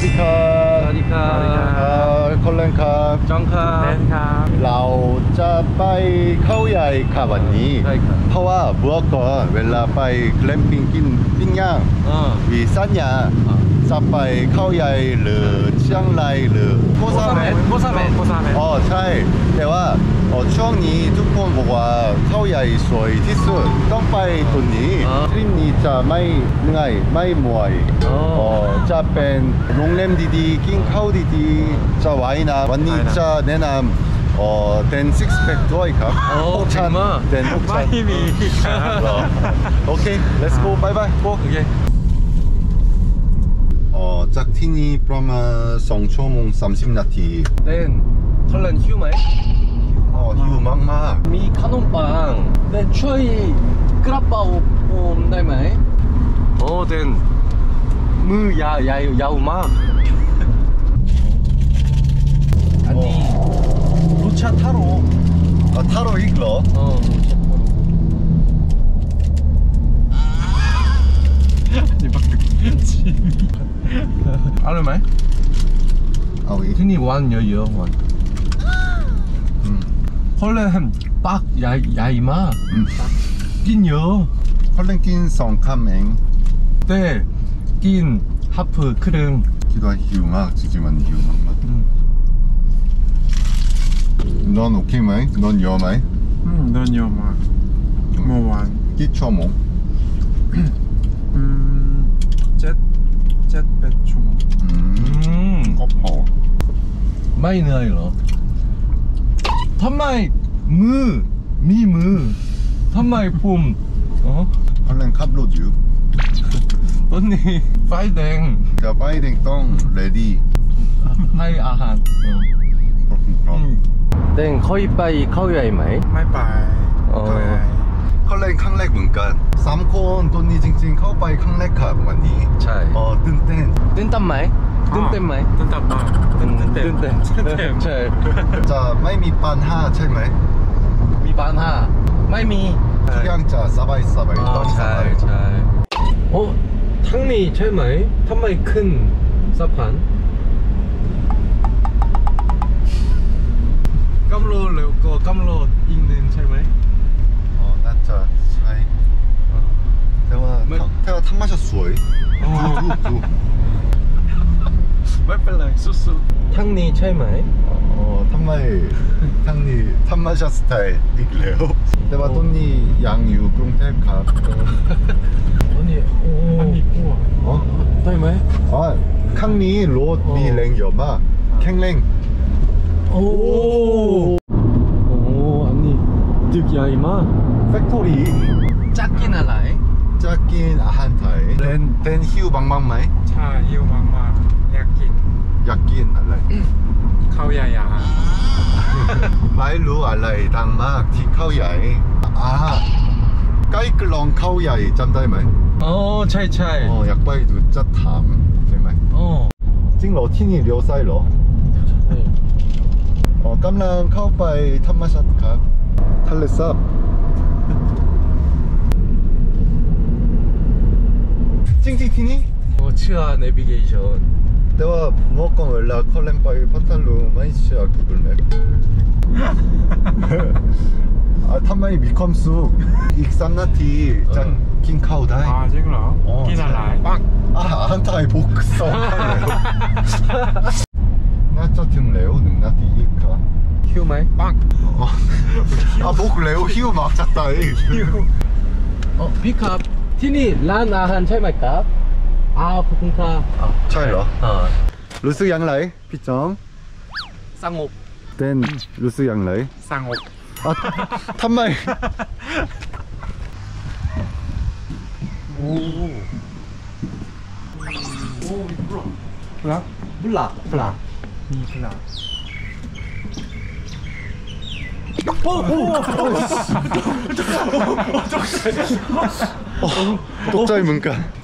วัสดีครับสวัสดีครัสวัสดีครับคนแรงครับจ้องครัแดบนครับ เราจะไปเข้าใหญ่ค่ะวันนี้ใช่ครับเพราะว่าเมื่อก่อนเวลาไปแกลมปิ้งกินปิ้งย่างเออมีสัญญาจะไปเข้าใหญ่หรือเชียงรายหรือโคซาเมะโคซาเมะโคซาเมะอ๋อใช่ แต่ว่า 어, 추억니 뚜폰 보과 사오야이 수어이 티스 떡바이 돈니 아. 트림니 자 마이 능아이 마이 모아이. 아. 어 짜펜 롱렘 디디 킹 카우 디디 어, 된 식스팩 드와이캅 어, 폭찬 된 폭찬. 마이미. 어. 어, 오케이. 렛츠고 바이바이 고 오케이. 어, 짝티니 프라마 성초몽 30나티. 댄 털란 휴마이 าวหิวมากมากมีขนมปังแต่ช่วยกระเป๋าผมได้ไหมโอ้เดนมือยาวยาวยาวมาก อันนี้รูชาทาโร่อ่ะทาโร่อีกเหรอเออนี่บักชิมอร่อยไหมเอาอีกที่นี่วันเยอะๆวัน 폴레햄 빡 야, 야이마. 음. 낀요. 헐렌 낀 성카맹. 때낀 네, 하프 크름 기도하 희우마 지지만 희우마 음. 넌 오케이 마이? 넌 여마이? 음, 넌 여마 뭐완 끼초모 음, 젯, 젯 배추모 뭐. 음, 음. 꺼파워. 많이 늘어요. ทำไมมือมีมือทำไมผมอ๋อเขาเล่นขับรถอยู่ตอนนี้ไฟแดงกับไฟแดงต้อง ready ให้อาหารขอบคุณครับเด้งเคยไปเข้าใหญ่ไหม ไม่ไปอ๋อก็เลยเขาเล่นครั้งแรกเหมือนกันสามคนตัวนี้จริง ๆ เข้าไปครั้งแรกครับวันนี้ ใช่ อ๋อตื่นเต้นตื่นเต้นไหม ตื่นเต้นไหม ตื่นเต้นมากตื่นเต้น ตื่นเต้น ตื่นเต้น ใช่ จะไม่มีปัญหาใช่ไหม มีปัญหาไม่มี ทุกอย่างจะสบายสบาย อ๋อ ต้องส ใช่ บาย ใช่โอ้ทั้งนี้ใช่ไหมทำไมขึ้นสะพานกำโลแล้วก็กำโลอีกหนึ่งใช่ไหม อ๋อน่าจะใช่แต่ว่า ไม่ แต่ว่าธรรมชาติสวย อ๋อ ดูดู 빨빨라 소스. 탕니 차이마이 어 탄마이 탕니 탄마샤 스타일 이글레요. 내가 돈니 양유 그롱텔카 아니 오 아니 우와. 어? 차이마이? 아 캉니 로미 어. 랭여마. 캥랭. 오오. 아니 득야이마? 팩토리. 작긴 알라이 작긴 아한타이 렌 히우 방방마이 차 히우 방방 อยากกินอะไร ข้าวใหญ่อะฮไม่รู้อะไรดังมากที่ข้าวใหญ่อ่าใกล้กลองข้าวใหญ่จำได้ไหมอ๋อใช่ใช่อ๋ออยากไปดูจะถามใช่ไหมอ๋อจริงเหรอที่นี่เลี้ยวซ้ายเหรอใช่อ๋อกำลังเข้าไปธรรมชาติครับทะเลซับจริงๆที่นี่โอ้เชื่อ navigation 때와 부먹건 원래 컬렌바이 파탈로 많이 시야 구글맵 그 아 탄만이 미컴쑥 익삼나티 짱 어. 킹카우다이. 아 제구나 기날라이. 빵아 안타이 복서 나짜팀 레오 능나티 이카. 히우마이? 빵아복 어. 레오 히우 막 짰다. 히우. 어 비캅 티니 란 아한 차이마이 값 아 보통타 차일러 어. 루스 양라이 피점 쌍옥 댄 루스 양라이 쌍옥 아 탄마이 오오 몰라 몰라? 몰라 몰라 몰라 독자의 문간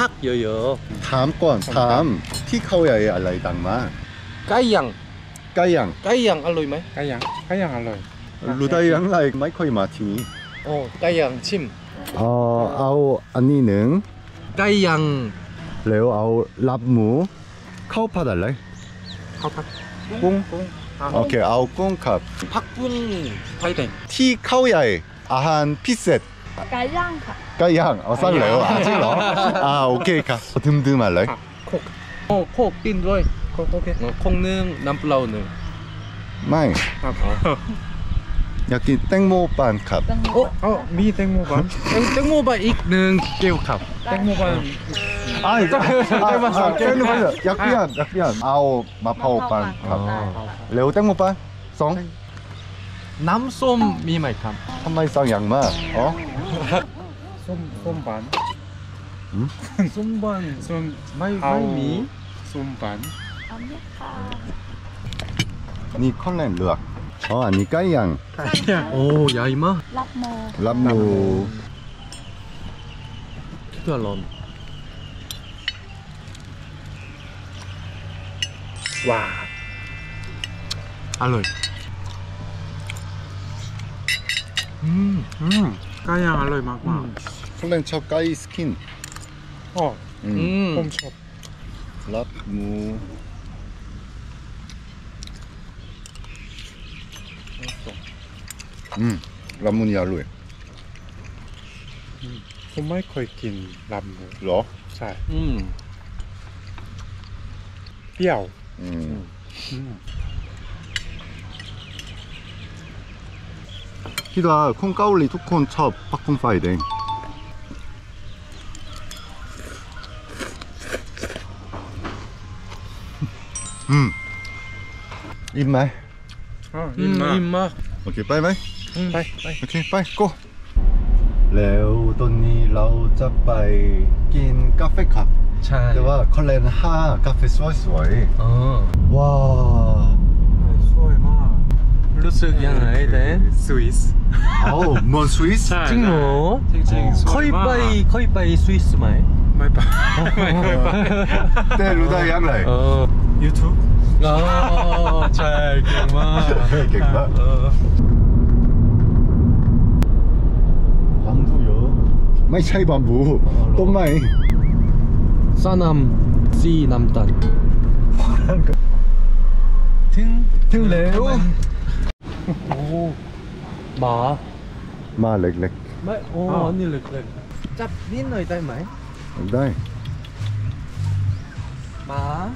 พักเยอะๆถามก่อนถามที่เขาใหญ่อะไรต่างมากไก่ย่างไก่ย่างไก่ย่างอร่อยไหมไก่ย่างไก่ย่างอร่อยรู้ได้ยังไงไม่ค่อยมาที่นี่โอ้ไก่ย่างชิมออเอาอันนี้หนึ่งไก่ย่างแล้วเอาลับหมูข้าวผัดอะไรข้าวผัดกุ้งโอเคเอากุ้งครับผักบุ้งไปเแดงที่เขาใหญ่อาหารพิเศษไก่ย่างค่ะ ก็ยังเอาสั้นแล้วอะจริงเหรออ่าโอเคค่ะถึมดึมาเลยโคกโอ้โคกกินด้วยโคกโอเคคงนึ่งน้ำเปล่าหนึ่งไม่อยากกินแตงโมปั่นครับโอ้เมีแตงโมปั่นแตงโมปั่นอีกหนึ่งเกลียวครับแตงโมปั่นอ่าอีกได้มาสองเก้วอยากเปลี่ยนอยากเปลี่ยนเอามาเผาปั่นครับเร็วแตงโมปั่นสองน้ำส้มมีไหมครับทำไมสั่งอย่างมากอ๋อ ส้มส้มปันหืม ส้มปันส้มไม่ไม่มีส้มปันนี่ข้าวแหลมเลือกอ๋อนี่ไก่ย่างโอ้ใหญ่มากรับโมรับหมูคิดว่าร้อนว้าอร่อยอืมอืมไก่ย่างอร่อยมากมาก 컬렌 첩 까이 스킨. 어 อื 음. ม 홈숍 랍무. 음. 람무니 알로에.ผมไม่เคยกินลำเลย 러. ใช่ อืม เปรี้ยว 음. อืม 키다 콩 까올리 투콘 첩 팝콘 파이댕. อืมอิ่มไหมอิ่มอิ่มมากโอเคไปไหมไปไปโอเคไป go แล้วตอนนี้เราจะไปกินกาแฟครับ ใช่ แต่ว่าคอลเลนห้ากาแฟสวยๆอ๋อว้าวสวยมาก รู้สึกยังไงเต้สวิสโอ้เมอนสวิสจริงเหรอจริงๆเคยไปเคยไปสวิสไหมไม่ไปไม่เคยไปแต่รู้ได้ยังไง 유튜브? 아, 잘 경마. 경마. 반부요. 마이 차이 반부. 또 마이. 사남 씨 남단. 뭐란가? 등 등래요? 오. 마. 마 렉렉. 마. 오 언니 렉렉. 짭 빈너이 딸 마이. 안 돼. 마.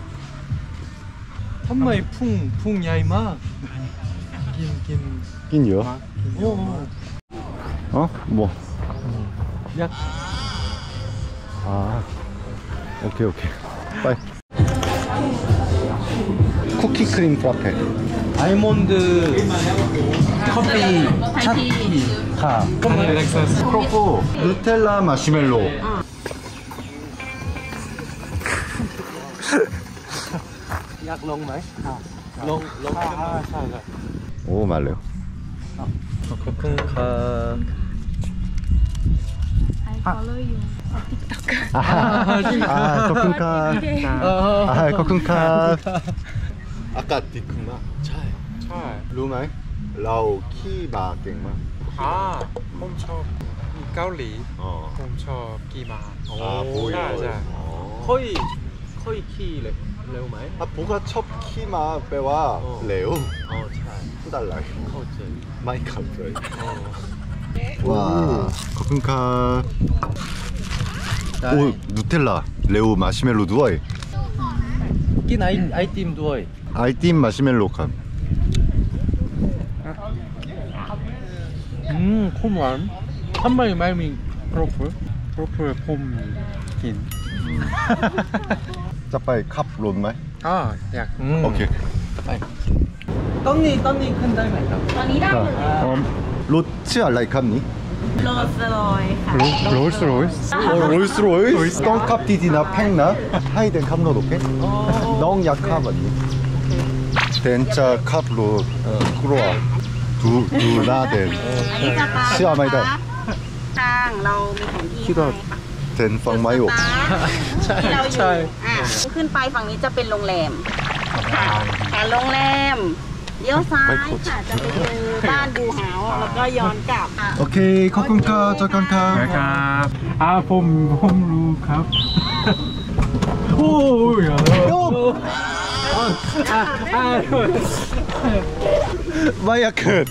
한마이 풍, 풍 야이마. 긴, 긴. 긴요? 아, 긴요. 어, 어? 뭐? 음. 약. 아. 오케이, 오케이. 빠이. 쿠키 크림 프라페. 알몬드 커피 차티 카. 스크로코, 누텔라 마시멜로. ลงไหมลงลง อ่าอ่าใช่ใช่ 오 말래요. ขอบคุณค่ะ ไอ follow you เอา TikTok 아, 아 코쿤카. เออ 아 코쿤카. 아까 디크마. ใช่ ใช่ 루마이. 라오 키마 갱마. อ่าผมชอบเกาหลี 어. ผมชอบกีมา 아 보여. 자, 자. ค่อยค่อยขี่เลยเ ร็วไหม 아 보가 첩 키마 빼와 어. 레오 อ๋อใช่ 후달라이 เข้าใจ 마이 카프라이 อ๋อ 와 코쿤카 ได้ 오 누텔라 레오 마시멜로 누아이 กินไอไอติมด้วย 아이팀 마시멜로 칸 อืมข้นหวานทำไมไม่มี โปรเฟอร์โปรเฟอร์ผมกิน จะไปขับรถไหมอ๋ออยากอืมโอเคไปต้องนี่ต้องนี่ขึ้นได้ไหมครับตอนนี้ได้เลยอ๋อรถชื่ออะไรครับนี่โรลส์รอยค่ะโรลส์รอยส์โอ้โรลส์รอยส์ต้องขับดีๆนะแพงนะให้เดินขับรถโอเคน้องอยากขับแบบนี้เดินจะขับรถกลัวดูดูหน้าเดินเชื่อไม่ได้ทางเรามีแผนที่คิดว่า เดนฟังไม่ออกใช่ที่เราอยู่ใช่ อะขึ้นไปฝั่งนี้จะเป็นโรงแรมค่ะแต่โรงแรมเลี้ยวซ้ายค่ะจะไปเจอบ้านบูเฮาส์แล้วก็ย้อนกลับอะ โอเคขอบคุณครับเจอกันครับครับอ่าผมผมรู้ครับ โอ้ยอะโยมอะอะ ไม่อยากเกิด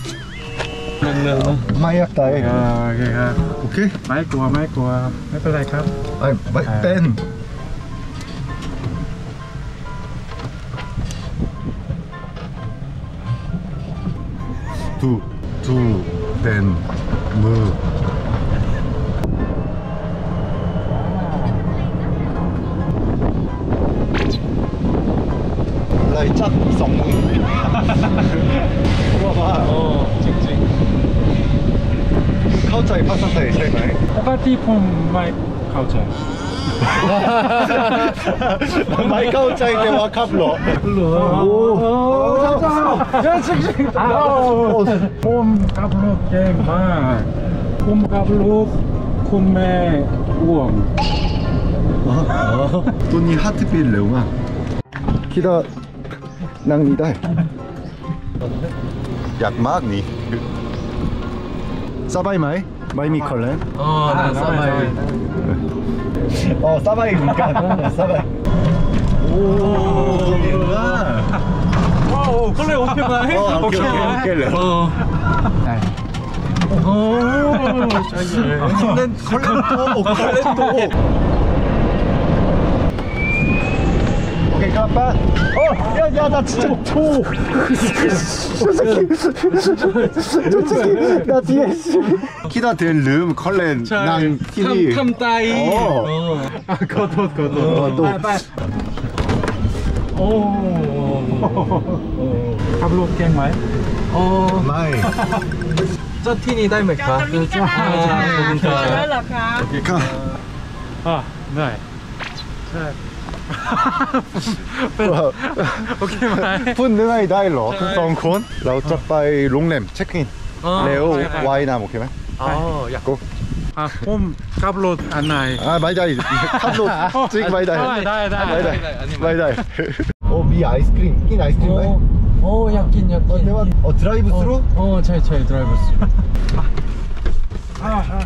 เนืองๆไม่อยากตายอ่าโอเคครับโอเคไม่กลัวไม่กลัวไม่เป็นไรครับไอ้ไม่เต้นดูดูเต้นมือเลยจับสองมือว่าว่าโอ้จริง เข้าใจภาษาไทยใช่ไหมปกติผมไม่เข้าใจ ไม่เข้าใจแต่ว่าขับรถเหรอโอ้โหเยอะจริงๆอ้าวผมขับรถเก่งมากผมขับรถคุณแม่อ้วงตัวนี้ฮัตบีทเร็วมากคิดว่านั่งนี้ได้อยากมากนี่ 싸바이 마이? 마이 미컬렌? 어, 나 싸바이. 어, 싸바이니까. 싸바이. 오, 오, 컬렌 오케이 마이? 오케이, 오케이. 어. 오, 컬렌 또, 컬렌 또. ว่า ว้าวก็เลยโอเคไหม โอเคโอเคเลย โอ้ โอ้ ใช่เลย คอลเลนคอลเลนโตคอลเลนโตโอเคครับป้าโอ้ย야나 진짜 초 솔직히 솔직히 나 뒤에 키다 델름 컬렌 ใช่ 난 TV ทำทำใจ โอ้ โอ้ ขอโทษขอโทษ ขอโทษ ไปไปโอ้ขับรถเก่งไหม โอ้ ไม่ เจ้าที่นี่ได้ไหมครับ จะมีกระดาษ อ่าขอบคุณค ค่ะ รับ แล้วเหรอคะ ค่ะ อ่ะได้ใช่ 오케이 마이 분 능아이 다일로 성콘 라우짝 바이 롱램 체크인 어, 레오 와이남 오케이 마이 아야 고. 아, 홈 까블롯 안 나이. 아, 많이 다이. 까블롯 찍 많이 다이. 아, 많이 다이. 많이 다이. 많이 다이. 어, 미 아이스크림. 낀 아이스크림 어, 많이. 어, 야, 낀 야, 낀. 어, 대박. 어, 드라이브 어, 스루? 어, 차이 차이 드라이브 스루. 아. 아. 아.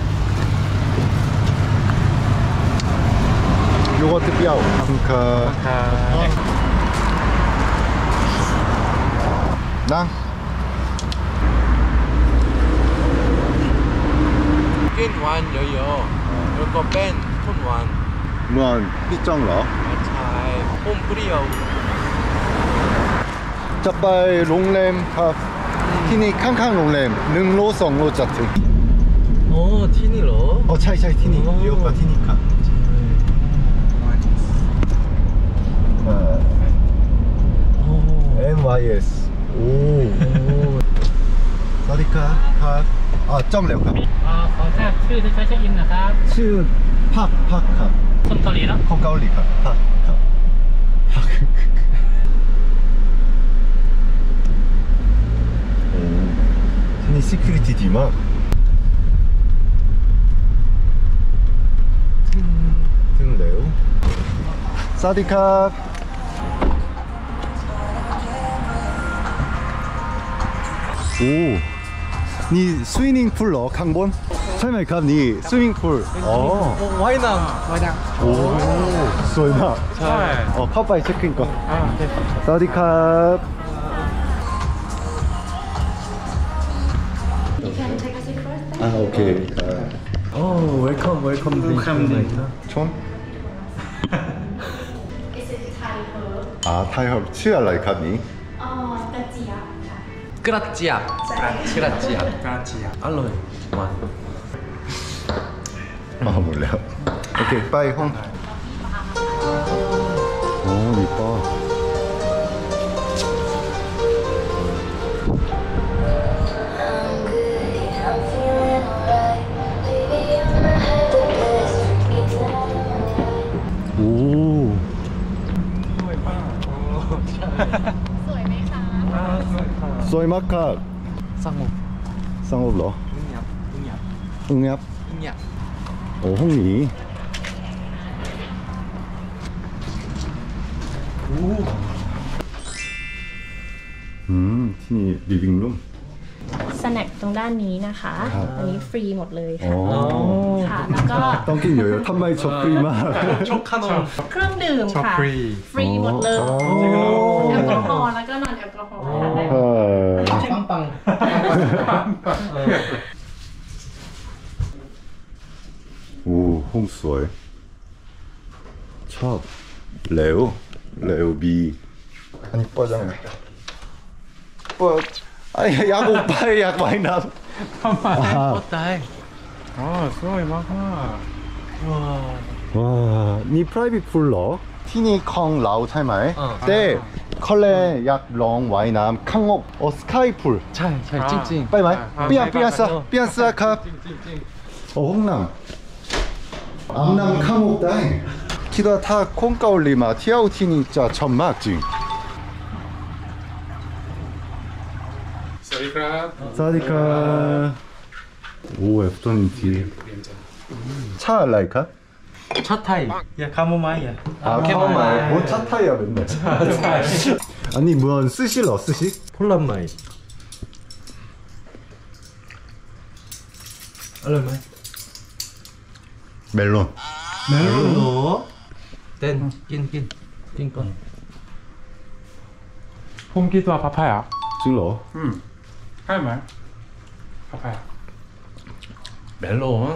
요거트 뼈 한카. 낭 끈완 여여. 요거 뺀 톤완 루안 삐쩡러 차이. 홈 뿌리요. 짜빨 롱램 팝 티니 캉캉 롱램. 능로 성로 짜트. 어 티니로? 어 차이 차이 티니. 어. 리오빠 티니카. NYS โอ้สวัสดีครับครับอ่าจ้องแล้วครับ อ่าขอทราบชื่อที่ใช้เช็คอินนะครับ ชื่อพักพักครับ คนเกาหลีเนาะ คนเกาหลีครับพักครับพักโอ้ที่นี่ security ดีมากถึงถึงแล้วสวัสดีครับ 오. 니 스위밍 풀러 강본? 설명 갑, 니 스위밍 풀. 어. 와이남. 와이남. 오. 소이나. 잘. 어, 파파이 체크인 거. 아, 네. 사디캅. 아, 오케이. 오, 웰컴, 웰컴. 음, 웰컴. 촌? 아, 타이허 치알라이 갑니? 어, 맞지야. Grazie. Grazie. Grazie. Allora, one. 아 몰라요. 오케이, 빠이 홍. 오 이뻐. สวยมากครับสงบสงบเหรอเงียบเงียบอึ้งงับเงียบโอ้ห้องนี้อืมที่นี่ living room สแน็คตรงด้านนี้นะคะครับอันนี้ฟรีหมดเลยอ๋อค่ะค่ะ แล้วก็ต้องกินเยอะๆทำไมชอบฟรีมากชกขนมเครื่องดื่มค่ะ ฟรีฟรีหมดเลยอ๋อแอลกอฮอล์แล้วก็นอนแอลกอฮอล์ทานได้เออปังปั 오, 홍수월. 첩. 레오. 레오 미. 아니, 빠잖아. 빠. 아니, 약 오빠의 약 많이 나. 한마디 뻗다. 아, 아 수월이 많구나. 와. 와, 니 프라이빗 쿨러. 티니 콩 라우 타이마에 어. 때 컬레 약롱 와이남 캉업 어 스카이풀. 잘잘 찡찡. 빠이마이? 삐안 삐안싸 삐안싸 컵어 홍남. 아, 홍남 캉업 다이 키다 타 콩가올리마 티아우 티니 짜 천막 찡 사디카. 사디카. 오 애프터님 뒤차 라이카? 아, 아, 아, 차 타이. 야 카모마이야. 아, 캐모마일. 뭐차 타이야 맨날. 아니 뭔 쓰시러 쓰시? 폴란마이. 얼마이? 멜론. 멜론도. 땐 낀낀낀건 홈기도와 파파야. 질러. 응할 말. 파파야. 멜론.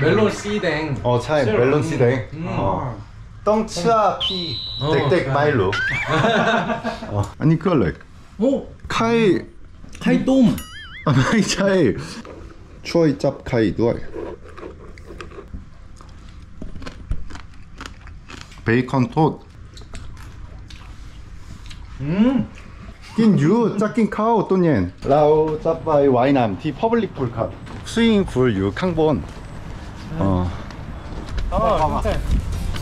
멜론 씨댕. 어 차에 멜론 음, 씨댕. 음. 어. 덩치와 피 어, 덱덱 마일로. 어. 아니 그럴래. 오 카이 카이 똥. 아 마이 차이. 추어이 짭 카이 누아. 베이컨 톳. 음. 긴 유, 짝긴 카오 또년 라오 짜파이 와이남 디 퍼블릭 풀카 스윙 굴유 캉본 어. 어, 진 짜.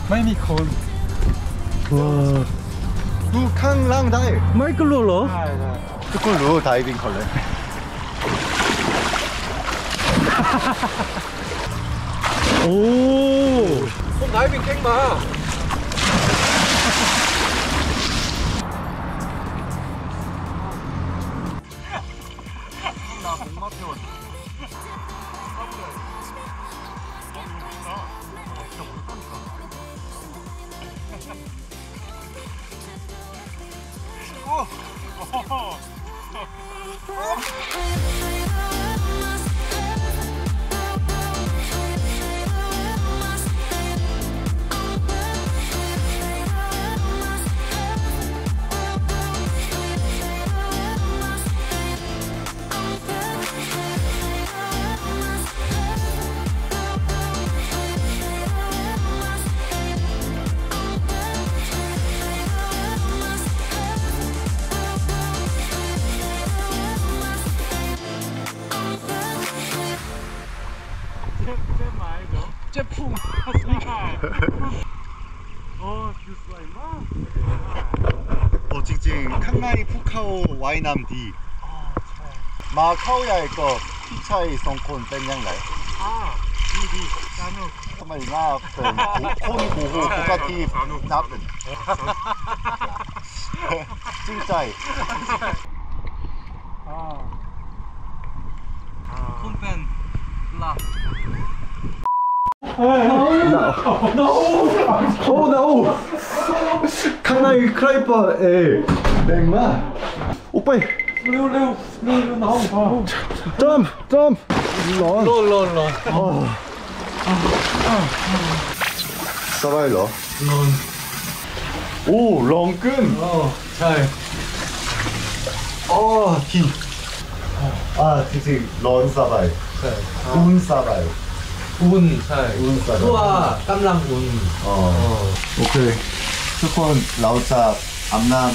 많이 cold. 와, 북한랑 다 이. 마이클 롤 러. 스쿨루 다이빙 컬 러. 오. 다이빙 깽 마. 마카오야의 거 피차이 송콘 땡양날 อ่าดีดีสนุก 정말 나쁜 콘 고호 고가티 나쁜 찡짜이 อ่า 컴팬 라. 오 나오 캉나이 크라이퍼에 맹마 오빠 เร็วเร็วเร็วเร็วน้องพ่อ 점프 점프 런 롤, 롤, 롤. สบายเหรอ 점프 점프 일로 일로 일로. 일로 써봐 일로 오 런끈? 어잘어뒤아 지금 아, 런 써봐 아. 운 써봐 운살운 써봐 수와 깜랑 운. 어. 어. 오케이. 조금 라우차 암남.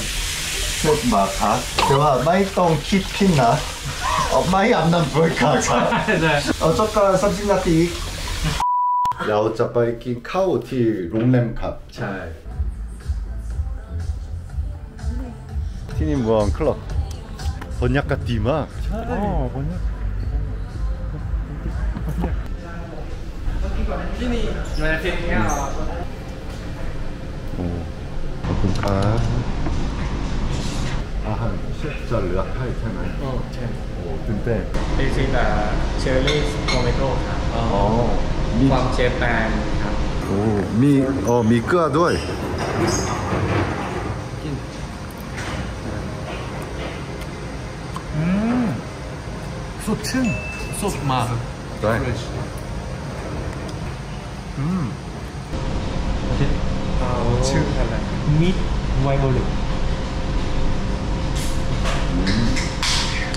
เราจะอาบน้ำเสร็จมาครับแต่ว่าไม่ต้องคิดผิดนะเอาไม่อาบน้ำด้วยกันครับ 네. เอาจบกันสามสิบนาทีเราจะไปกินข้าวที่โรงแรมครับ 잘. ที่นี่เมืองคลับบรรยากาศดีมากอ๋อวันนี้โอ้ขอบคุณครับ อาหารเชฟจะเหลือให้ใช่ไหมโอ้ใช่โอ้ตื่นเต้น This is a cherry tomato ครับอ๋อความเชฟแปนครับโอ้มีอ๋อมีเกลือด้วยอืมสดชื่นสดมากได้อืมชื่ออะไรมิดไวโอลิต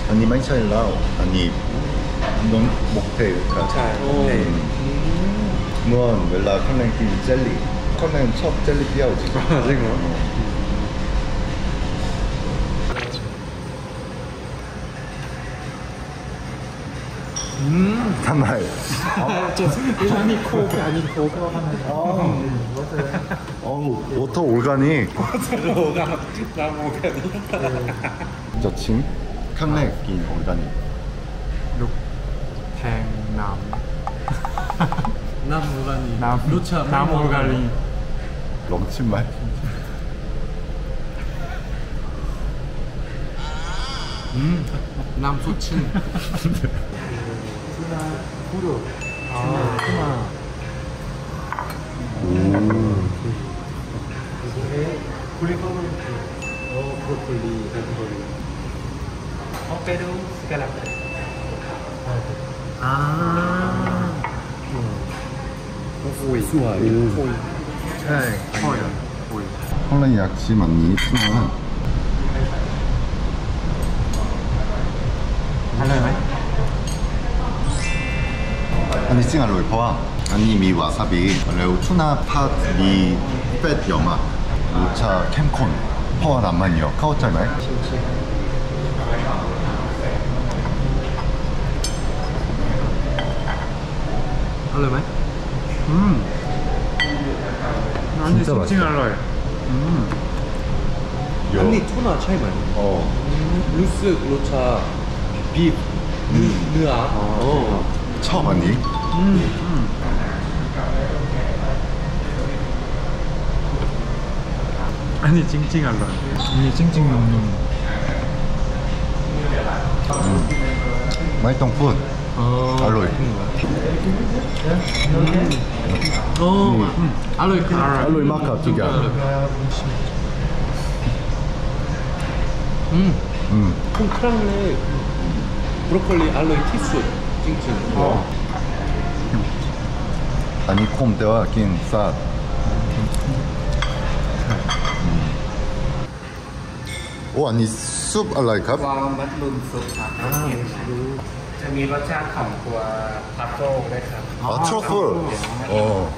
อันนี้ไม่ใช่เหล้าอันนี้นมบกเทลครับ ใช่ เองเมื่อเวลาข้างในกินเจลลี่ข้างในชอบเจลลี่เปรี้ยวจริง จริงเหรอ ทำไม 아니 코그 아니 코그 하는 거. โอ้วอเตอร์โอร์แก 저층 강내긴 올다니 록탱남 남올가니 남 로차 남올가니 렁친말 남소친 수나 후루 아 수나 브로콜리 브로콜리 브로콜리 컴페루 스가라페 아 호이 호이 호이 호이 호이 콜라 약지 많이 있구나 할래 아니 찡알로이 퍼와 아니 미 와사비 레오 투나 파트 미펫 영화 우차 캠콘 포와 남만이요 카오짤 말 할래 왜? 음. 완전 진짜 맛있어. 할래. 음. 요. 아니 토나 차이 많이. 어. 루스 로차 비 느아. 어. 처음 아니? 음. 아니 찡찡 할래. 이게 찡찡 먹는. 맛있던 푸 어. 알로이. 음. 음. 어, 음. 알로이 카. 알로이 마카 두 개. 음. 음. 콩크랑레 브로콜리 알로이 티스 찡찡. 어. 아니 콤대와 긴 사. 오, 아니 숲 알로이 카? 와, 맛있는 숲. 아, ซุปอะไรครับ วางมัดลุนซุปครับจะมีรสชาติของตัวทัฟเฟิลด้วยครับ 아, 트러플. 어.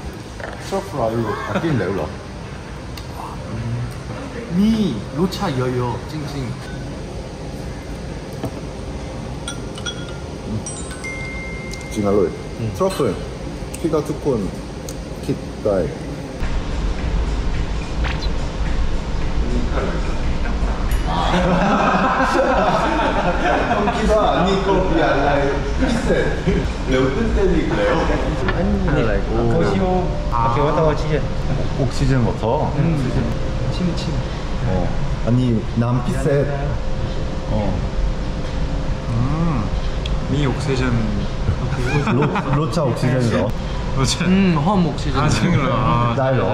트러플 알로 아낀 레올라. 미 로차 여여 찡찡. 지금 알로. 트러플. 키가 두콘 킷다이. 키가 아니고 비알라이 피세. 레오 뜬때리 그래요? 코시오. 아, 겨워서 치즈. 옥 시즌 워터. 침침. 어. 아니 남 피세. 어. 미 옥시즌 로, 로차 옥시즌이요. 로제 음, 험 옥시즌. 아 정말로 아 나이로.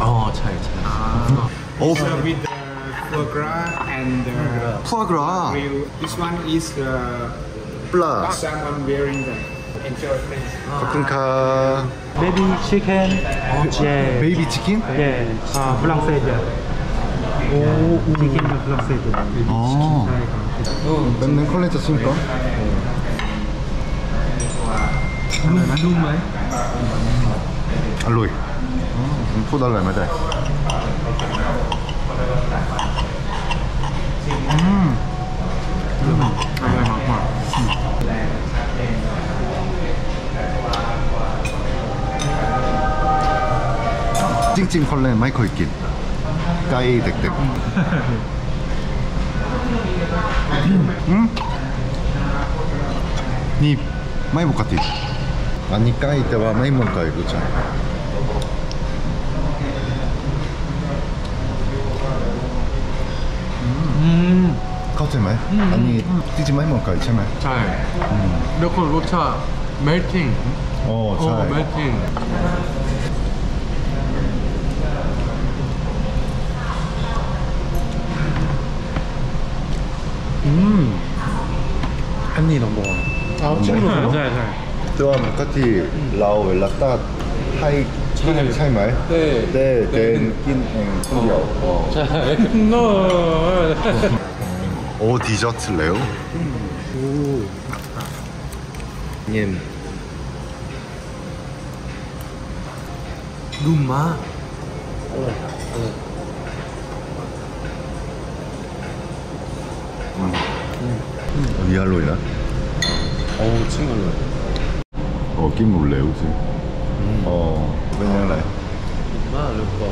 어, 차이 차이. 오. foie gras and uh, foie gras. Grill. This one is the blood. Someone wearing the enjoy please. 볶음카. Baby chicken. 예. Baby chicken? 예. 아, 블랑세드. 오, 치킨 블랑세드. 아. 맨날 콜레자 심까? 룸룸마이. 알로이. Un pot dans la médaille. จริงๆคนเลยไม่เคยกินไก่เด็กๆอืมนี่ไม่ปกติอันนี้ไก่แต่ว่าไม่เหมือนไก่รู้จัก เข้าใจไหมอันนี้จริงๆไม่เหมือนไก่ใช่ไหม ใช่แล้วก็รสชาติ melting โอ้ โอ้ ใช่ melting อืม อันนี้น้องบอล เอาจริงเหรอใช่ใช่ แต่ว่าปกติเราเวลาตัดให้กินใช่ไหม เต้ เต้เต้นกินเองคนเดียว ใช่ no 오 디저트래요? 오. 님. 룸마. 리알로이나? 어우 친구들. 어 김물래요 지금. 음. 어. 왜냐래. 임마 루퍼.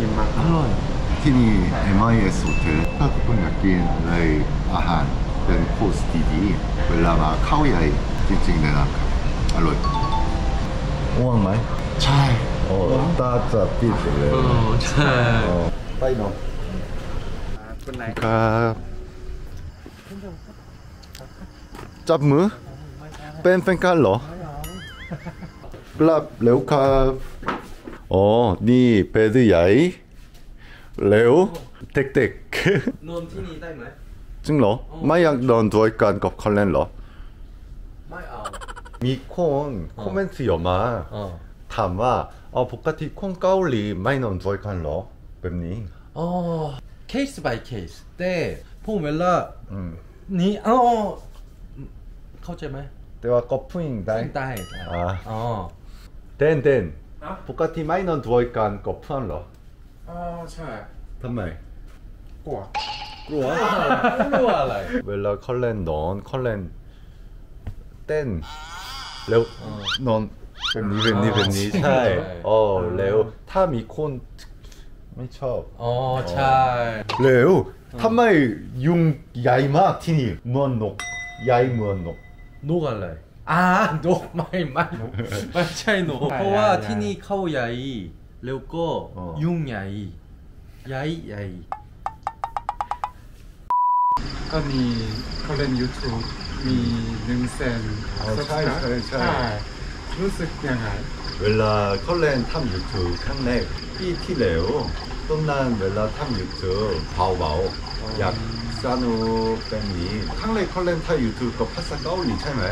임마 할로이. ที่นี่ MIS Hotel ถ้าคุณอยากกินเลยอาหารเป็นโคสดีๆเวลามาเข้าใหญ่จริงๆเลยนะครับอร่อยง่วงไหมใช่โอ้ตาจะปิดเลยใช่ไปเนาะคุณนายครับจับมือเป็นแฟนกันเหรอกลับเร็วครับอ๋อนี่เปดใหญ่ เร็วเด็ก นอนที่นี่ได้ไหม ๆจริงเหรอ ไม่อยากนอนด้วยกันกับคอนเลนเหรอ ไม่เอา มีคนคอมเมนต์เยอะมาก อ๋อ ถามว่าอ๋อปกติคนเกาหลีไม่นอนด้วยกันเหรอแบบนี้ อ๋อ case by case แต่ผมเวลา อืม นี้อ๋อเข้าใจไหม แต่ว่าก็ผู้หญิงได้ ได้ได้ อ่า อ๋อ เต้นเต้นปกติไม่นอนด้วยกันกับเพื่อนเหรอ 아, 잘. 단말. 꼬아. 꼬아. 꼬아 라이. 웰라 컬렌 넌 컬렌 땐. 레오 어. 넌. 니벤 니벤 니 아, 차이. 어 아. 레오. 탐 이콘 미쳐 어잘. 레오. 어. 탐마이 융 야이마 티니. 무언녹. 야이 무언녹. 녹알라이 아, 노 마이 마이 마이 차이 노. 아, 코와 티니 카오 야이. แล้วทำไมยุงใหญ่มากที่นี่เหมือนนกใหญ่เหมือนนก นกอะไรอ่านกไม่ไม่ไม่ใช่นกเพราะว่าที่นี่เข้าใหญ่แล้วก็ยุ่งใหญ่ใหญ่ใหญ่ ก็มีเขาเล่น YouTube มีหนึ่งแสน อ๋อใช่ใช่ใช่ รู้สึกยังไง เวลาเขาเล่นทำยูทูบครั้งแรกปีที่แล้วตอนนั้นเวลาทำยูทูบเบาๆอยากสนุกแบบนี้ครั้งแรกเขาเล่นไทยยูทูบกับภาษาเกาหลีใช่ไหม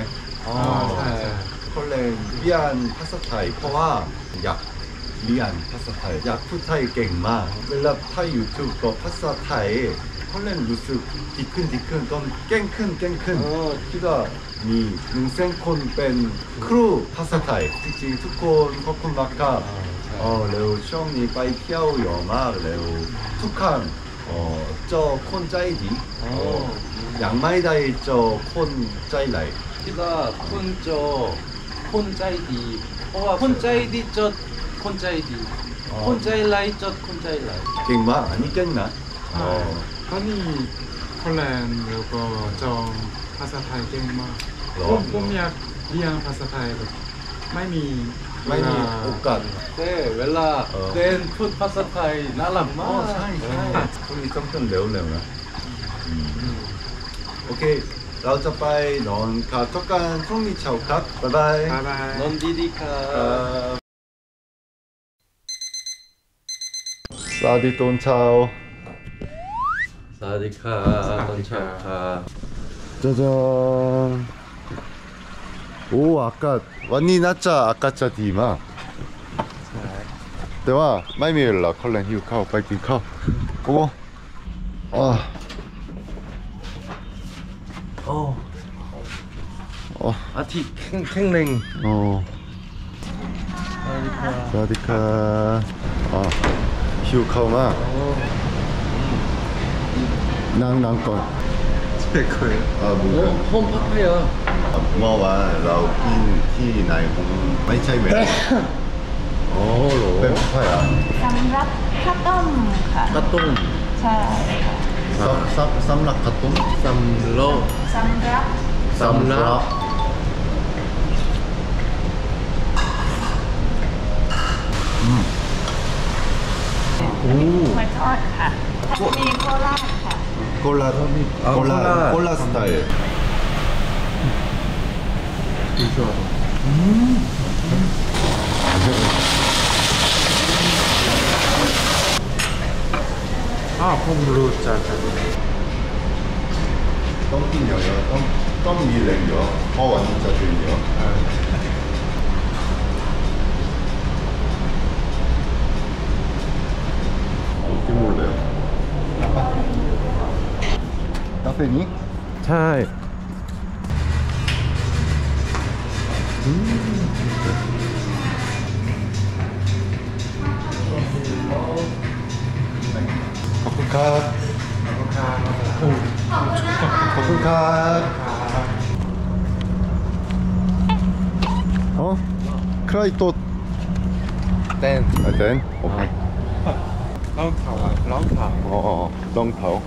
อ๋อ ใช่ใช่ เขาเล่นเรียนภาษาไทยเพราะว่าอยาก 리안 파스타 타이, 야쿠 타이 갱마, 웰라 타이 유튜브 거 파스타 타이, 헐렌 루스 디큰 디큰 던 깽큰 깽큰. 키다 어, 니 능생콘 밴 크루 파스타 타이, 특징 투콘 커콘 마카, 아, 어 레오 쇼니 빠이 키아오 여마 레오 투칸. 어저콘 짜이디. 어. 어 양마이 다이 저콘 짜이 라이. 키다 콘저콘 짜이디. 어콘 짜이디 저 คนใจดี อ๋อ คนใจไหลจดคนใจไหลเก่งมากอันนี้เก่งนะใช่นนี้คนแลนด์ก็จอภาษาไทยเก่งมากเหรผอมผมอยากเรียนภาษาไทยแบบไม่มีไม่มีโอกาส แต่เวลาเออดินพูดภาษาไทยน่ารักมาอ๋อกใช่ใช่คุณมีต้องเร็วเร็วนะโอเค เราจะไปนอนครับทุกการพรุ่งนี้เช้าครับบ๊ายบายนอนดีๆครับ 사디 돈차오 사디카 돈차카 짜잔 오 아까 완니 낮자 아까 짜 디마 대화 마이미 연락 컬렌 휴카오 파이팅 카오 오고 아 어. 어. 아티 캥 캥랭. 어. 사디카. 사디카. 아. ไปกินข้าวโอ้อ่าโอ้โอ้อาทิตย์แข็งแข็งแรงโอ้สวัสดีครับอ่าหิวข้าวมากนั่งนั่งก่อนสเปคเลยอ่าบุกโอ้ห้องพักเลยเหรอเมื่อวานเรากินที่ไหนผมไม่ใช่เวลาโอ้โหเป็นใช่อะสำหรับข้าวต้มค่ะกระตุ้นใช่ค่ะซ้ำซ้ำซ้ำหลักกระตุ้นซัมโลสำหรับสำลักโอ้ หอยทอดค่ะทะเลโคราชค่ะ โคลาโคลา โคราช โคลาสไตล์ ดีจัง อ้าวผมรู้จักครับ ต้ 먹을래요? 카페니? 차이 커플카 커플카 어? 크라이 또 댄. 아, 댄? 오케이. 다운타운. 롱파오. 어, 어, 롱파오.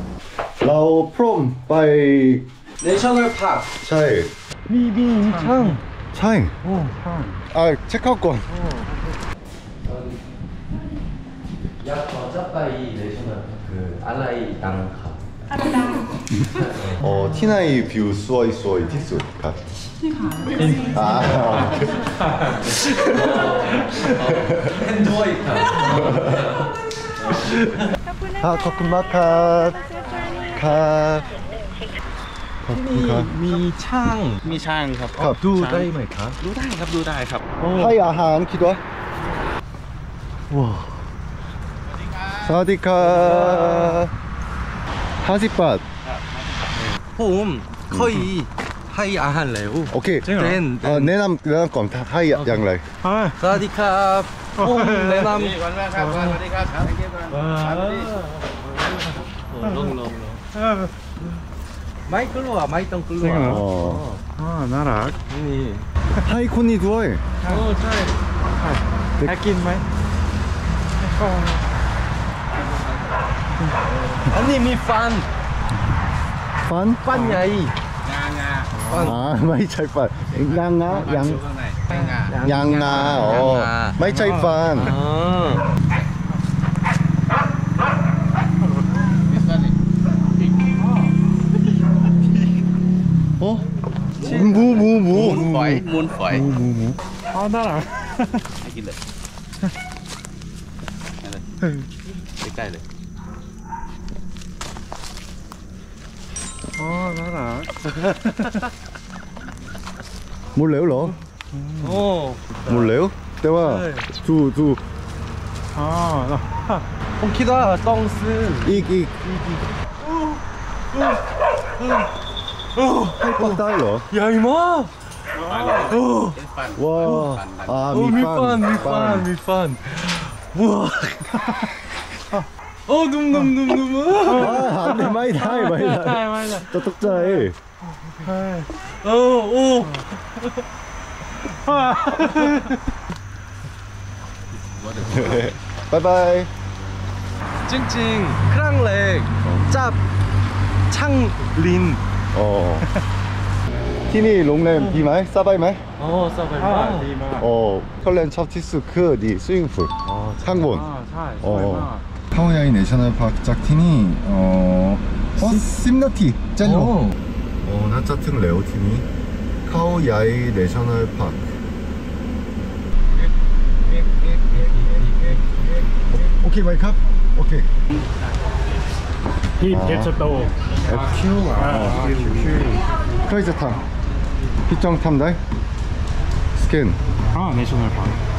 라오 프롬 바이 내셔널 파크. 차이. 미빈 창. 차이. 어, 창. 아, 체크아웃권. 야, 과자바이 내셔널 파크 알라이 땅카. 어, 티나이 뷰 수어이 수어이 티수 가. 아. 핸드워이카. ขอบคุณมากครับครับมีช่างมีช่างครับครับดูได้ไหมครับดูได้ครับดูได้ครับให้อาหารคิดว่าว้าวสวัสดีครับห้าสิบบาทผมเคยให้อาหารแล้วโอเคเต้นแนะนำแนะนำก่อนให้อย่างไรสวัสดีครับ อุ้มแนะนำ วันแรครับสวัสดีครับสวัสดีครับสวัสดีครับ ลงลงลง 많이 끌러와 많이 좀 끌러와 생각 나. 어. 아 나락 예. ให้คนนี้ด้วย 어, 차에 อยากกินไหมไม่ค่อย 언니 미 판. ฟันใหญ่ อ๋อไม่ใช่ฟังยางงะยางยางงาอ๋อไม่ใช่ฟังโอ้หมูหมูหมูมูฝอยมูฝอยหมูหมูเอาได้หรอให้กินเลยใกล้เลย 아, 어, 나라. 몰래요, 러? 어. 어. 몰래요? 때와 네. 두, 두. 아, 나. 홍키다, 떵스. 익, 익. 익, 익. 어, 어. 달러. 야, 이마! 어. 와. 아, 밑반, 밑반, 밑반. 우와. 어, 놈, 놈, 놈, 놈. 아, 안 돼, 많이 다, 많이 다. 아, 네, 많이 다. 저 독자에. 어, 오. 어. 어. 아. 바이바이. 찡찡, 크랑렉, 짭, 창, 린. 어. 티니 롱램 비말 싸바이말 어 싸바이말 비말 어 털렌 아, 어, 첩티스 그, 크니 스윙풀 어, 항본 어, 파워야이 내셔널파크 짝티니 어... 어? 심너티 짠요 어, 어 나짜팅 레오티니 카오야이 내셔널파크. 오케이 마이 컵? 오케이. 힙 개쳤다고. FQ 아 FQ 크레이저 아, 아, 아, 탐. 피정탐 다 스캔. 아 내셔널파크.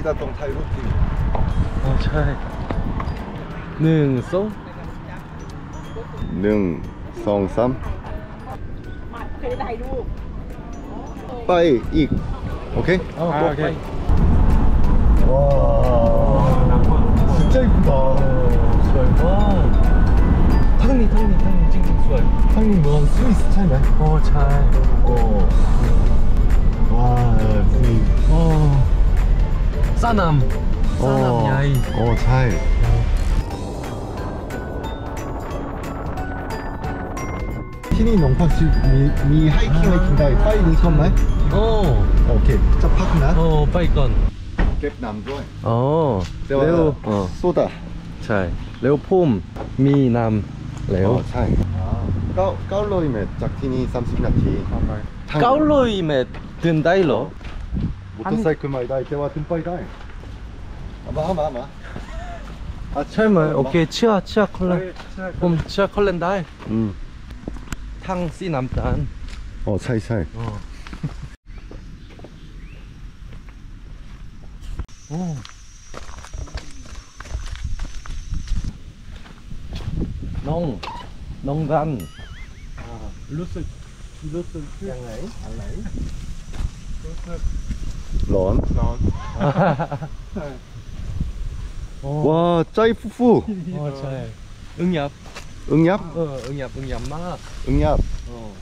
기다동 타이 루팅 어 차이 능송 능송삼? 빠이 익. 오케이? 어, 아, 뭐, 오케이. 와. 진짜 이쁘다. 수월만 탕니 탕니 탕니 찡찡 수월 탕니 넌 스위스 차이네 어차어. 와, 분위 어. 싸남. 싸남 야이. 어 잘. 티니 농파시 미, 미 하이킹 하이킹 다이 파이 닝선 말? 어. 오케이. 자 파크나. 어 빠이건 갭 남도에 어 레오. 어. 쏘다. 잘. 레오 폼. 미남. 레오. 어 잘. 까 까울로이메 짝티니 30나티. 까울로이메 든다일러 모터사이클 마이 다이 대와 등바이 다이 아마 아마 아마. 아 철물. 오케이 치아 치아 컬렌 폼 치아 컬렌 다이 음. 탕씨 남단. 어 차이 어. 오. 농 농단 루스 루스 양아이 알라이 런. 와 짜이 푸푸. 어 잘 응압 응얍? 어 응압 응압 마. 응얍. 어.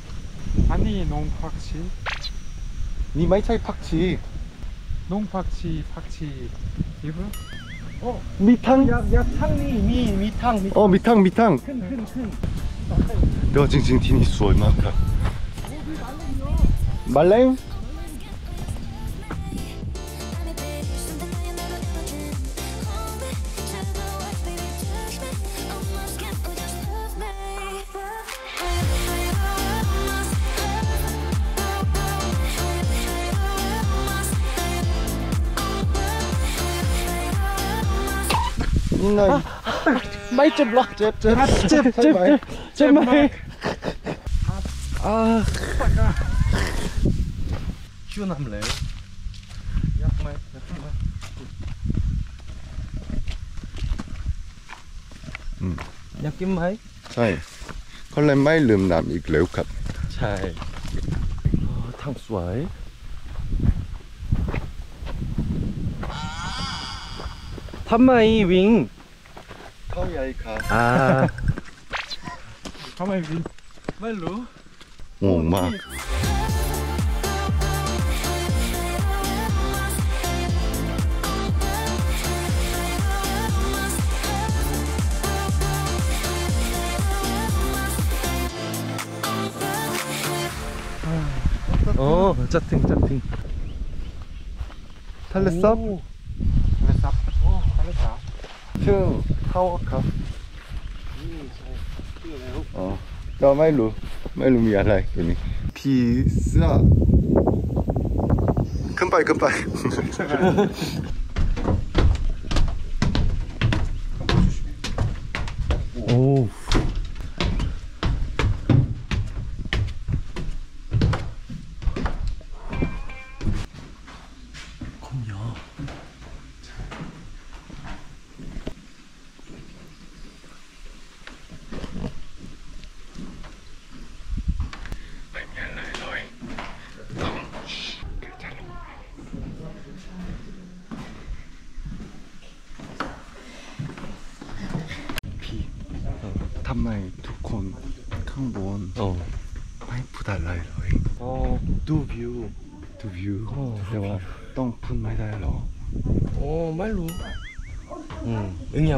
아니 농팍치. 니 마이 차이 팍치. 농팍치 팍치. 이브 미탕? 야 탕니 미 미탕 미어 미탕 미탕. 큰 큰 큰. 너 징징 티니 수월 마카 말랭 mấy chùm lo chết chết. Chết chết mày. chết mày. À. Chưa nằm lẽ giặc mày giặc kiếm mấy sai con lên mấy lườm làm việc liệu cặp sai ờ, thằng suối thăm mày Vinh. Kau-yai-ka. Ah. Komm mal, Wien. Hallo. Oh, Marc. 어 짜팅 짜팅 탈레쌉 탈레쌉 어 탈레쌉 เราเขาอ๋อก็ไม่รู้ไม่รู้มีอะไรอยู่นี้ผีเสื้อขึ้นไปขึ้นไปโอ้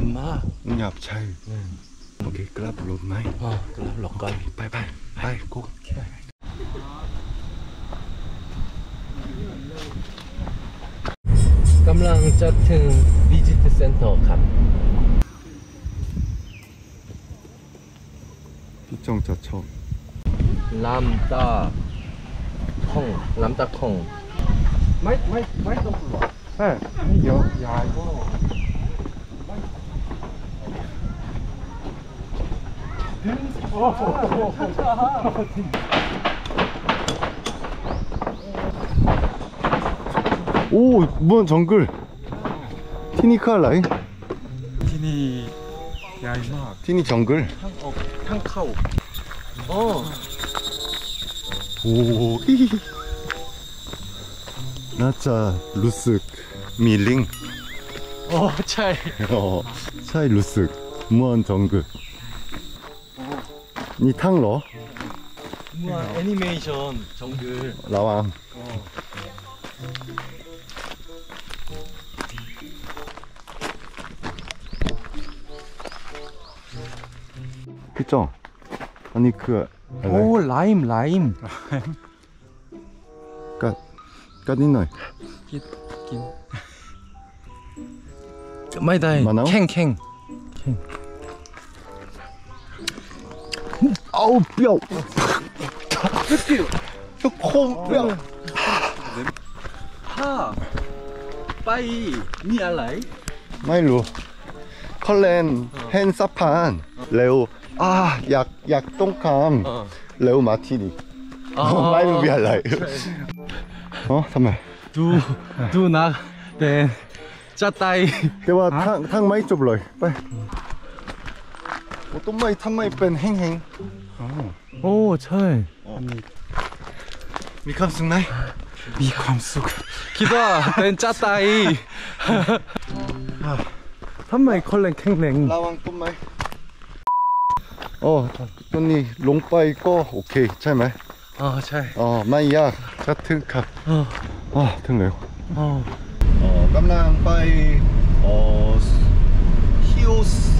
얌마 얍차이 오, 뭔 정글. 티니카 라인? 티니 야이마. 티니 정글. 어, 향카오. 어. 오, 히히히. 나짜 루스 밀링. 어, 차이. 어, 차이 루스. 무한 정글. 이 탕로. 우와 애니메이션 정글. 라왕 어. 그쵸? 아니 그오 네. 라임 라임. 까 까디노이. 긴 많이 다해 캥캥 캥 아우 뼈. 새끼. 코 뼈. 하. 빠이 니 알라이. 마일로. 컬렌 어. 헨 사판 레오 아약 약동캄 어. 레오 마티니. 아. 어, 마일로 비 알라이. 어 잠만. 두두나 댄. 짜따이. 대화 아. 탕탕 마이 쪼블로이. 빨리. 어, 오똥마이 탐마이 뺀 행행. 어. 오, 잘. 미캄숙 나이? 미캄숙. 기다, 낸 짜따이. 한마이 컬랭 캥랭. 라왕 뿐마이. 어, 또니 롱바 있고, 오케이, 잘말. 어, 잘. 어, 마이야, 같은 값. 어. 아, 됐네요. 어. 어, 깜랑 빠이, 어, 히오스.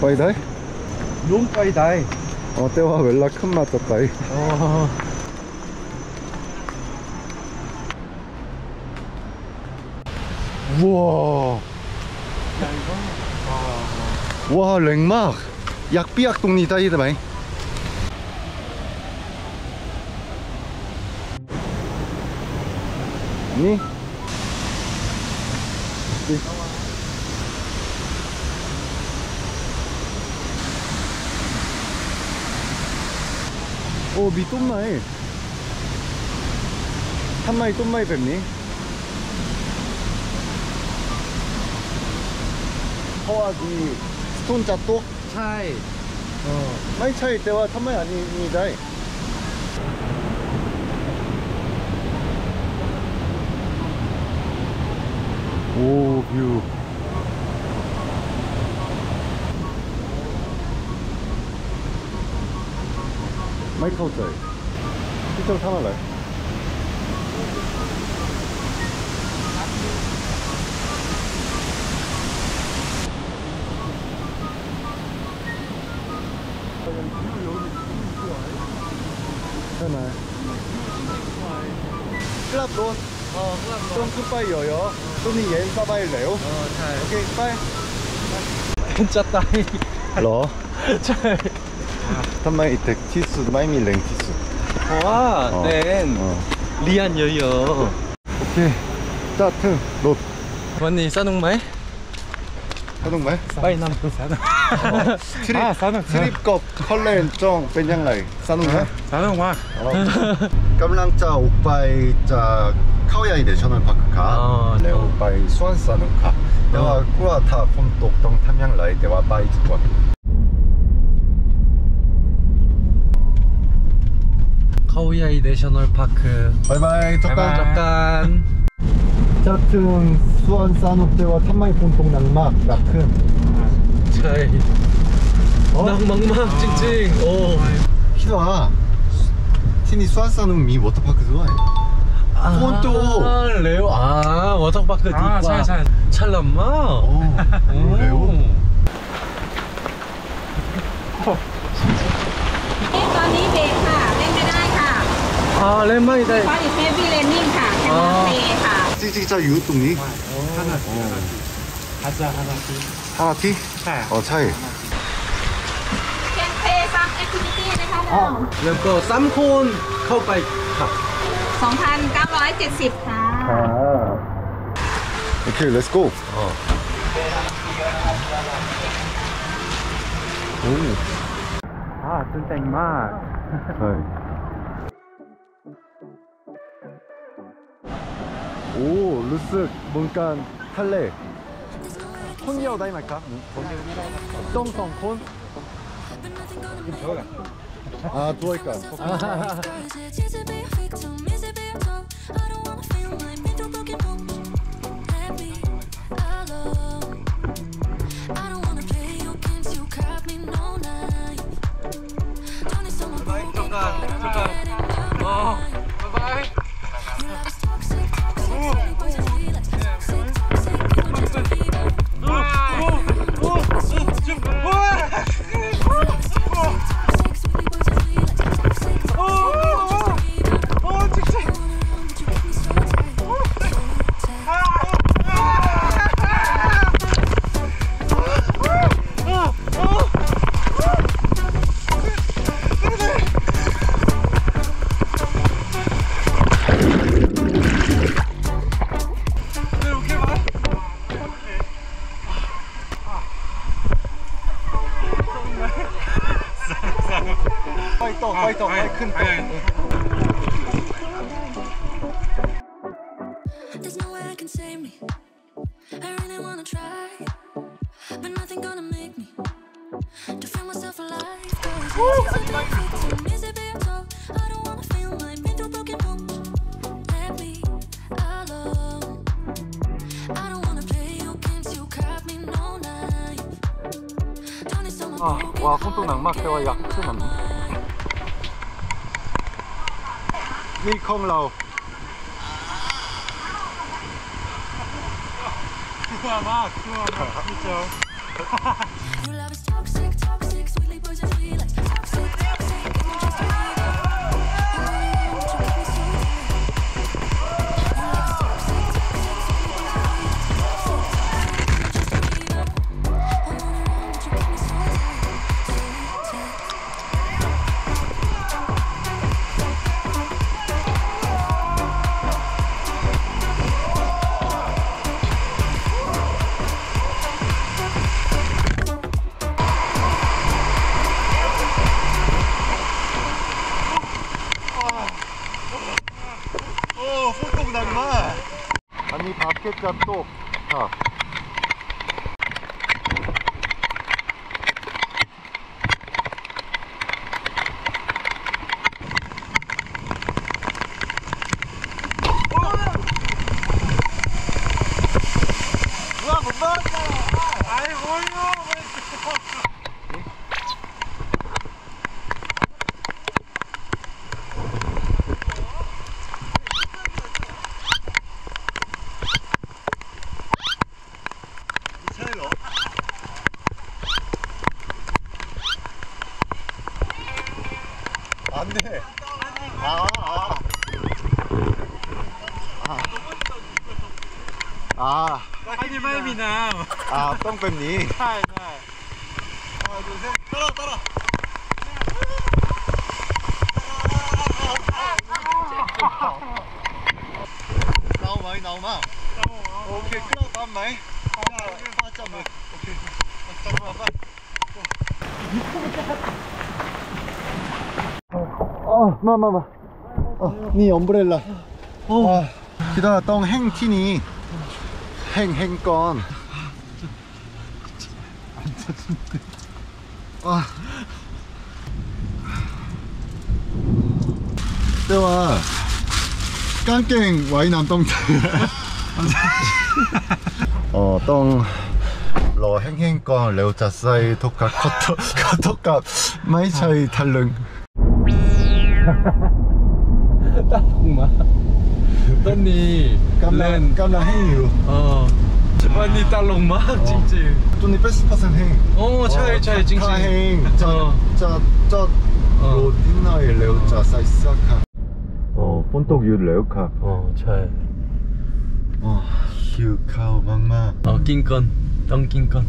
빠이다이? 롱 빠이다이. 어 때와 웰라 큰 맛 떴다이. 어... 우와. 와 랭막. 약비약 동니다 이드마이. 니? 오, 미 똠마이. 한 마리 똠마이 뵙니? 허와기 스톤 짜또? 차이. 어, 많이 차일 때와 탄마이 아닙니다. 오, 뷰. 마이카우짜리 1.3할래 설마 클럽 롯 어, 클럽 롯 끝바이 여여 또는 옌 싸바일래요? 어, 잘. 오케이, 빠이. 짰다. 러 잘. 스탄마이 덱티스 마이미 랭티스 와, 어. 낸 어. 리안 여여. 오케이 짜트 롯 원니 싸농마이? 사동말 빠이 남부 사농. 어, 트립 아, 사는- 트립컵 컬렌 쩡 뺀양라이 사동말 사농마. 아, 어. 깜랑짜 옥바이짜 카오야이 네, 내셔널 파크카 아, 네 네. 옥바이 수완 사농카 내와 어. 꾸아타 폼똑 덩 탐양라이 대와 바이 두원 허우야이 내셔널파크. 바이바이 쪽간 쪽간 짜튼 수원 산옥대와 탄마이 폰통 낙막 낙은 차이. 어? 낙막막 아. 찡찡. 어. 오 희도아 티니 수원 산옥미 워터파크 좋아해. 아. 폰또 레오. 아 워터파크 아, 디빠 찰람마? 어. อะไรไม่ได้เพอีกเฟวี่เลนนิ่งค่ะแคนเปญค่ะจริงๆจะอยู่ตรงนี้ห้านาทีห้านาทีห้านาทีใช่อ๋อใช่แคมเปญซัมแอคทิวิตี้นะคะน้อแล้วก็สามคูนเข้าไปครับ2,970 ค่ะโอเค let's go โอ้อ่าตื่นเต้นมากใช่ 오 루스 뭔가 탈래 콘이라고 다이 말까? 똥똥 콘? 아 victim? Is it be a Ooh. 빨리 떠 빨리 떠 빨리 큰떠 There's นี่ 뻥 뺍니? 하나, 하나, 둘, 셋. 따라, 따라. 나오 마이, 나오 마. 오케이, 끝나, 반 마이. 하나, 둘, 셋, 오케이. 빠짜마 빠 어, 니 엄브렐라. 어. 아, 기다, 똥 행티니. 행행건. 아. แต่ว่ากางเกงไว้นำต้องอ๋อต้องรอแห้งๆก่อนแล้วจะใส่ทกกับขอโทษขอโทษกับไม่ใช่ทะลึงมาต้นนี้กำลังกำลังแห้อยู่เออวันนี้ตลกมากจริงๆตัวนี้เป็น80%แห้งๆโอ้ใช่ใช่จริงถ้าๆแห้งจะจะจะโรดนิดหน่อยแล้วจะใส่เสื้อครั 어, 본톡 유 레오캅. 어, 잘. 어, 휴, 카우, 막마. 어, 낑건. 덩낑건.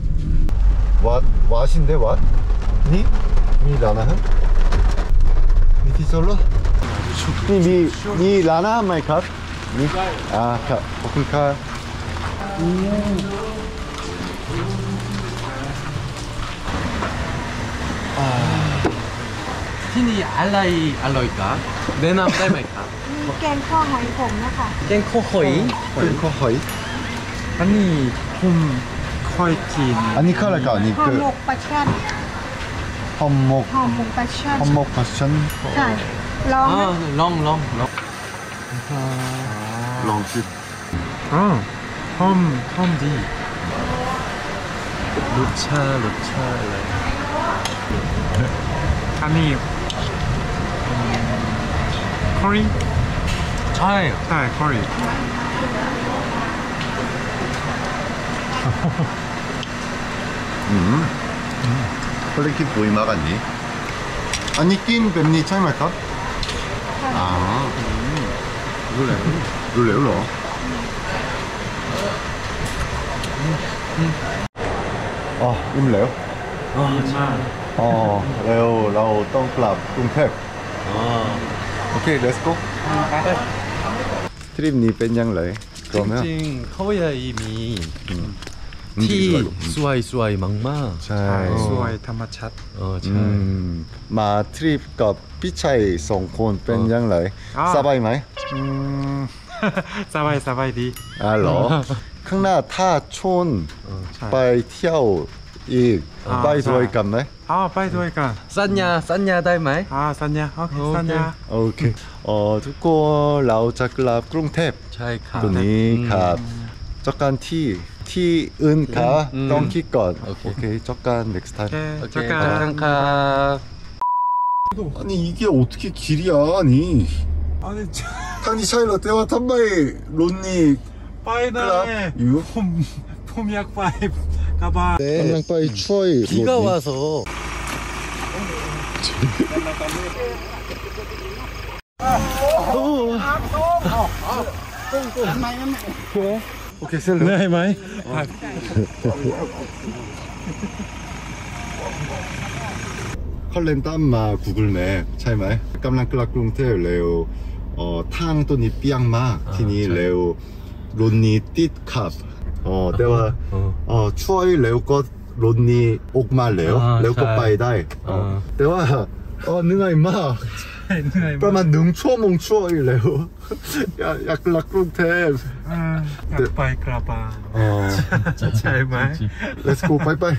왓, 왓인데, 왓? 니? 니, 라나한? 미티 솔로? 니, 니, 니, 라나한 마이 캅? 니? 아, 캅. 오클 캅. 아. ที่นี่อะไรอร่อยกะแนะนำได้ไหมครับแกงข้อหอยขมนะคะแกงข้าวหอยเป็นข้าวหอยอันนี้ผมค่อยกินอันนี้คืออะไรก่อนนี่ห่อคือหมกปลาช่อนห่อหมกห่อหมกปลาช่อนห่อหมกผัดฉันใช่ลองอ่านะลองลองลองลองชิมอ๋อหอมหอมดีรสชาติรสชาติอะไรอันนี้ 커리? 차예요. 네, 커리. 음. 플레이킨 보이 마갔니? 아니 낀 뱀니 차이 말까? 아. 룰레. 룰레 룰러. 아, 임래요? 아, 참. 어, 레오 라오 똥클럽 똥탭. 아. รู้แล้วเหรออ๋ออิ่มแล้วอ๋อใช่อ๋อแล้วเราต้องกลับกรุงเทพอ๋อโอเค let's go ทริปนี้เป็นยังไงจริงๆเขาใหญ่มีอืมที่ดีสวยสวยมากมากใช่สวยธรรมชาติๆเอออืใช่มมาทริปกับพี่ชัยสองคนเป็นยังไงอ่าสบายไหมอืมสบายสบายดีอ่าเหรอข้างหน้าถ้าชนใช่ไปเที่ยว 이 아, 빠이 자. 들어있겠네? 아 빨리 들어갈까 쌌냐 쌌냐 달마이? 아 쌌냐 어, 오케이 오케이. 쌌냐 오케이. 어 두꼬 라우차 클럽 크롱탭. 차이카. 돈이 갑 음. 적간 티 티은 가 음. 음. 덩키 건. 오케이. 적간 넥스트 타임 오케이 오케이 아니 이게 어떻게 길이야 아니? 아니 참, 타니 샤일러 때와 탐마이 론니 빠이다에 유 폼, 폼약 파이브. 까봐. 네. 빠이 음. 추어이 비가 와서. 오케이 셀로. 네 마이. 아. 컬렌 땀마 구글맵. 차이마이. 깜랑 끌락룽테 어, 레오 탕또니 삐양마 티니 아, 레오 론니 띠캅. 어, 내가 어. 어, 추어이 레오껏 론니 옥말레요. 레오껏 바이다이. 어, 때와, 어, 능아 임마. 빠만 능추어 몽추어 이래요. 야, 약락 그룹템. 약 바이크라바. 어. 잘 말. Let's go, bye bye.